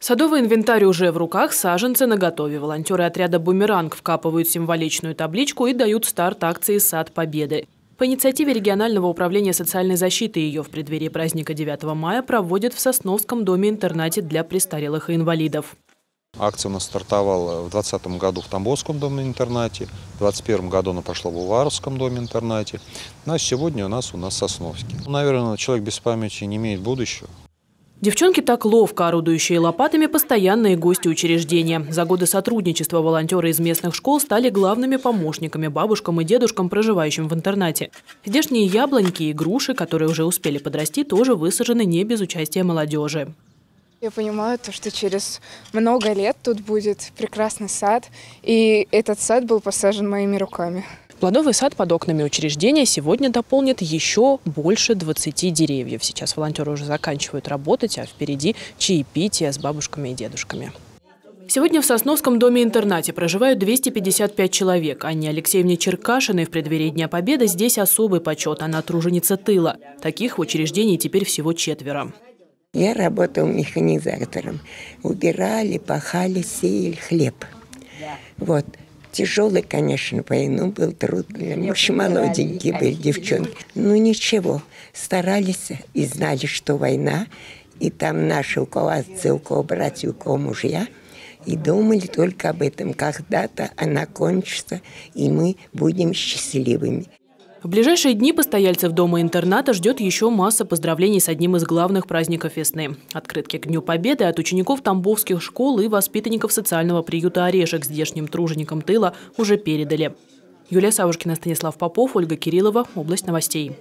Садовый инвентарь уже в руках, саженцы наготове. Волонтеры отряда «Бумеранг» вкапывают символичную табличку и дают старт акции «Сад Победы». По инициативе регионального управления социальной защиты ее в преддверии праздника 9 мая проводят в Сосновском доме-интернате для престарелых и инвалидов. Акция у нас стартовала в 2020 году в Тамбовском доме-интернате, в 2021 году она пошла в Уваровском доме-интернате, ну, а сегодня у нас у нас Сосновский. Наверное, человек без памяти не имеет будущего. Девчонки так ловко, орудующие лопатами, постоянные гости учреждения. За годы сотрудничества волонтеры из местных школ стали главными помощниками бабушкам и дедушкам, проживающим в интернате. Здешние яблоньки и груши, которые уже успели подрасти, тоже высажены не без участия молодежи. Я понимаю, то, что через много лет тут будет прекрасный сад, и этот сад был посажен моими руками. Плодовый сад под окнами учреждения сегодня дополнит еще больше 20 деревьев. Сейчас волонтеры уже заканчивают работать, а впереди чаепитие с бабушками и дедушками. Сегодня в Сосновском доме-интернате проживают 255 человек. Анне Алексеевне Черкашиной в преддверии Дня Победы здесь особый почет. Она труженица тыла. Таких в учреждении теперь всего четверо. Я работал механизатором. Убирали, пахали, сеяли хлеб. Вот. Тяжелый, конечно, войну был трудный. Мы еще молоденькие были девчонки. Ну ничего, старались и знали, что война. И там наши у кого отцы, у кого братья, у кого мужья. И думали только об этом. Когда-то она кончится, и мы будем счастливыми. В ближайшие дни постояльцев дома-интерната ждет еще масса поздравлений с одним из главных праздников весны. Открытки к Дню Победы от учеников Тамбовских школ и воспитанников социального приюта «Орешек» здешним труженикам тыла уже передали. Юлия Савушкина, Станислав Попов, Ольга Кириллова. Область новостей.